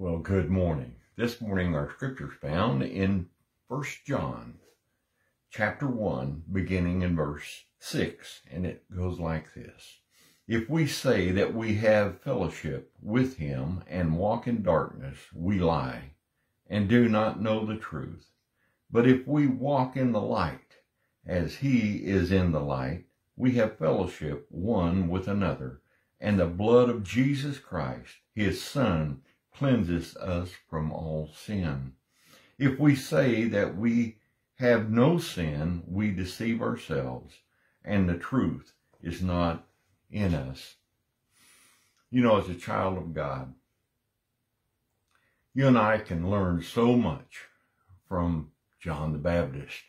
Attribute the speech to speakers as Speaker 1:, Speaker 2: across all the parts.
Speaker 1: Well, good morning. This morning our scriptures found in 1 John chapter 1, beginning in verse 6, and it goes like this. If we say that we have fellowship with him and walk in darkness, we lie and do not know the truth. But if we walk in the light, as he is in the light, we have fellowship one with another, and the blood of Jesus Christ, his son, cleanses us from all sin. If we say that we have no sin, we deceive ourselves, and the truth is not in us. You know, as a child of God, you and I can learn so much from John the Baptist.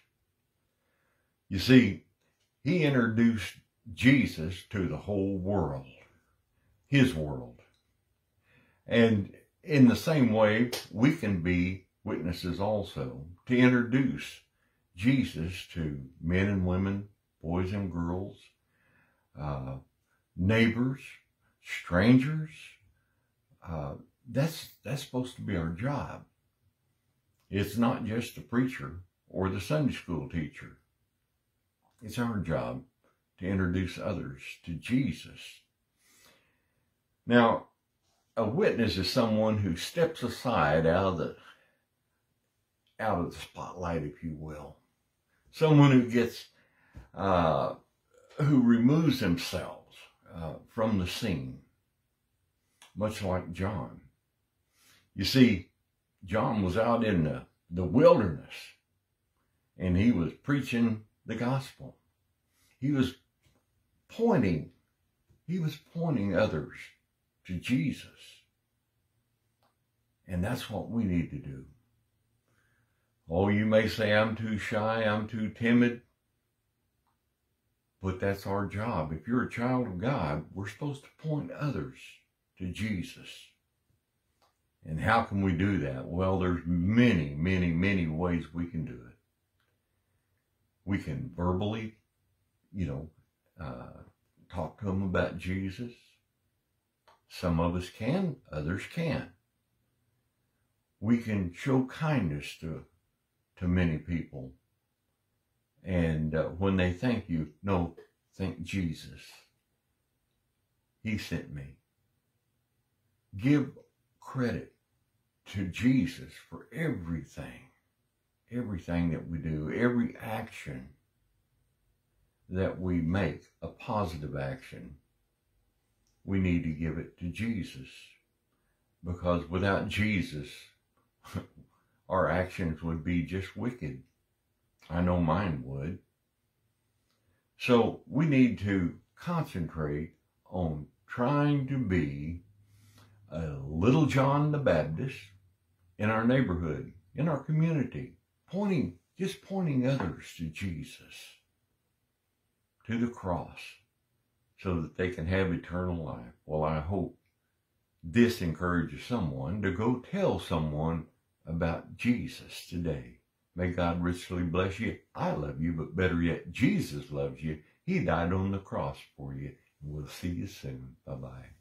Speaker 1: You see, he introduced Jesus to the whole world, his world. And in the same way, we can be witnesses also to introduce Jesus to men and women, boys and girls, uh, neighbors, strangers. Uh, that's that's supposed to be our job. It's not just the preacher or the Sunday school teacher. It's our job to introduce others to Jesus. Now, a witness is someone who steps aside out of the out of the spotlight, if you will. Someone who gets uh, who removes themselves uh, from the scene, much like John. You see, John was out in the, the wilderness and he was preaching the gospel. He was pointing, he was pointing others to Jesus. And that's what we need to do. Oh, you may say, I'm too shy, I'm too timid. But that's our job. If you're a child of God, we're supposed to point others to Jesus. And how can we do that? Well, there's many, many, many ways we can do it. We can verbally, you know, uh, talk to them about Jesus. Some of us can, others can't. We can show kindness to, to many people. And uh, when they thank you, no, thank Jesus. He sent me. Give credit to Jesus for everything, everything that we do, every action that we make, a positive action we need to give it to Jesus. Because without Jesus, our actions would be just wicked. I know mine would. So we need to concentrate on trying to be a little John the Baptist in our neighborhood, in our community, pointing, just pointing others to Jesus, to the cross so that they can have eternal life. Well, I hope this encourages someone to go tell someone about Jesus today. May God richly bless you. I love you, but better yet, Jesus loves you. He died on the cross for you. We'll see you soon. Bye-bye.